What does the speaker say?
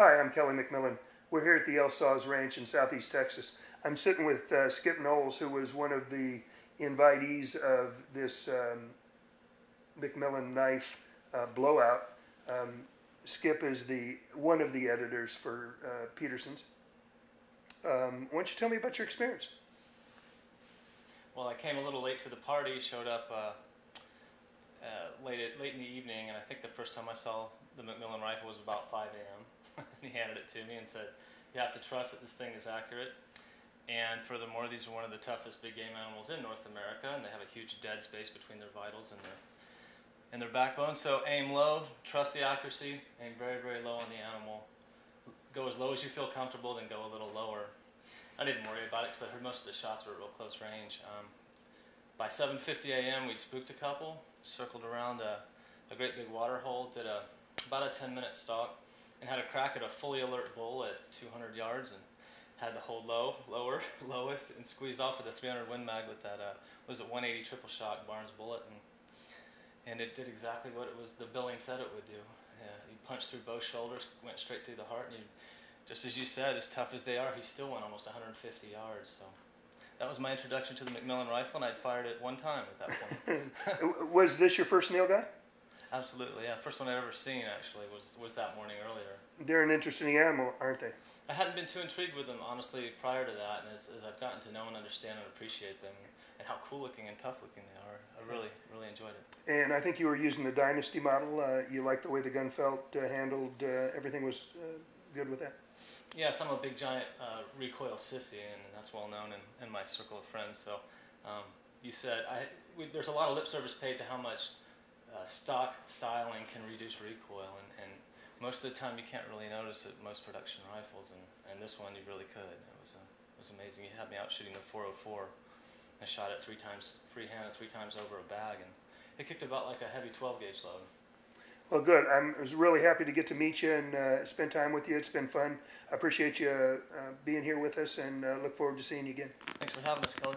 Hi, I'm Kelly McMillan. We're here at the El Sauz Ranch in southeast Texas. I'm sitting with uh, Skip Knowles, who was one of the invitees of this um, McMillan knife uh, blowout. Um, Skip is the one of the editors for uh, Petersen's. Um, why don't you tell me about your experience? Well, I came a little late to the party. Showed up uh, late at, late in the evening, and I think the first time I saw the McMillan rifle was about 5 a.m. he handed it to me and said, "You have to trust that this thing is accurate." And furthermore, these are one of the toughest big game animals in North America, and they have a huge dead space between their vitals and their and their backbone. So aim low, trust the accuracy, aim very very low on the animal. Go as low as you feel comfortable, then go a little lower. I didn't worry about it because I heard most of the shots were at real close range. Um, by 7:50 a.m., we spooked a couple, circled around a, a great big water hole, did a about a 10-minute stalk, and had a crack at a fully alert bull at 200 yards, and had to hold low, lower, lowest, and squeeze off with a 300 Win Mag with that uh, was it 180 triple shock Barnes bullet, and and it did exactly what it was the billing said it would do. Yeah, he punched through both shoulders, went straight through the heart, and just as you said, as tough as they are, he still went almost 150 yards. So that was my introduction to the McMillan rifle, and I'd fired it one time at that point. was this your first nilgai? Absolutely, yeah. First one I'd ever seen actually was was that morning earlier. They're an interesting animal, aren't they? I hadn't been too intrigued with them honestly prior to that, and as, as I've gotten to know and understand and appreciate them, and how cool looking and tough looking they are, I really really enjoyed it. And I think you were using the Dynasty model. Uh, you liked the way the gun felt, uh, handled. Uh, everything was uh, good with that. Yes, I'm a big giant uh, recoil sissy, and that's well known in, in my circle of friends. So um, you said I, we, there's a lot of lip service paid to how much uh, stock styling can reduce recoil, and, and most of the time you can't really notice it most production rifles, and, and this one you really could. It was, uh, it was amazing. He had me out shooting the 404. I shot it three times freehand, three times over a bag, and it kicked about like a heavy 12 gauge load. Well, good. I'm, I was really happy to get to meet you and uh, spend time with you. It's been fun. I appreciate you uh, being here with us and uh, look forward to seeing you again. Thanks for having us, Kelly.